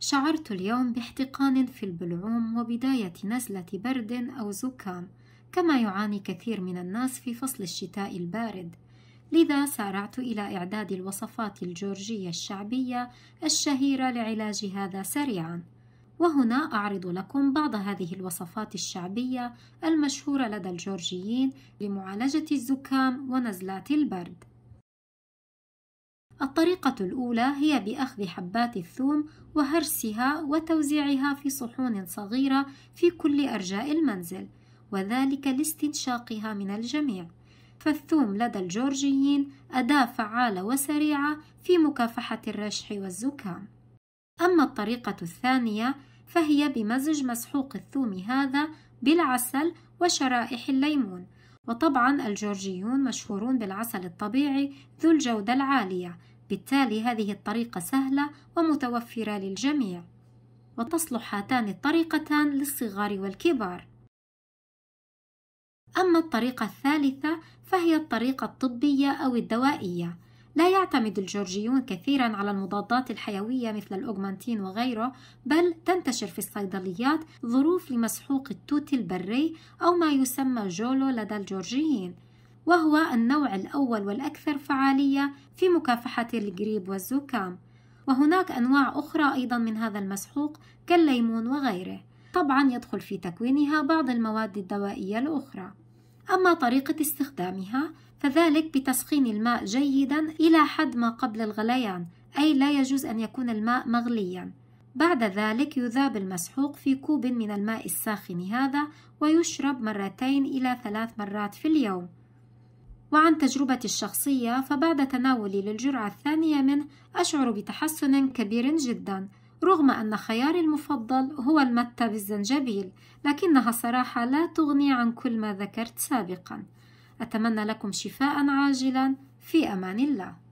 شعرت اليوم باحتقان في البلعوم وبداية نزلة برد أو زكام كما يعاني كثير من الناس في فصل الشتاء البارد. لذا سارعت إلى إعداد الوصفات الجورجية الشعبية الشهيرة لعلاج هذا سريعا. وهنا أعرض لكم بعض هذه الوصفات الشعبية المشهورة لدى الجورجيين لمعالجة الزكام ونزلات البرد. الطريقة الأولى هي بأخذ حبات الثوم وهرسها وتوزيعها في صحون صغيرة في كل أرجاء المنزل وذلك لاستنشاقها من الجميع. فالثوم لدى الجورجيين أداة فعالة وسريعة في مكافحة الرشح والزكام. أما الطريقة الثانية فهي بمزج مسحوق الثوم هذا بالعسل وشرائح الليمون وطبعا الجورجيون مشهورون بالعسل الطبيعي ذو الجودة العالية. بالتالي هذه الطريقة سهلة ومتوفرة للجميع. وتصلح هاتان الطريقتان للصغار والكبار. أما الطريقة الثالثة فهي الطريقة الطبية أو الدوائية. لا يعتمد الجورجيون كثيرا على المضادات الحيوية مثل الأوغمانتين وغيره بل تنتشر في الصيدليات ظروف لمسحوق التوت البري أو ما يسمى جولو لدى الجورجيين وهو النوع الأول والأكثر فعالية في مكافحة الجريب والزكام. وهناك أنواع أخرى أيضا من هذا المسحوق كالليمون وغيره. طبعا يدخل في تكوينها بعض المواد الدوائية الأخرى. أما طريقة استخدامها فذلك بتسخين الماء جيدا إلى حد ما قبل الغليان أي لا يجوز أن يكون الماء مغليا. بعد ذلك يذاب المسحوق في كوب من الماء الساخن هذا ويشرب مرتين إلى ثلاث مرات في اليوم. وعن تجربتي الشخصية فبعد تناولي للجرعة الثانية منه أشعر بتحسن كبير جدا. رغم أن خياري المفضل هو المتة بالزنجبيل لكنها صراحة لا تغني عن كل ما ذكرت سابقا. أتمنى لكم شفاء عاجلا. في أمان الله.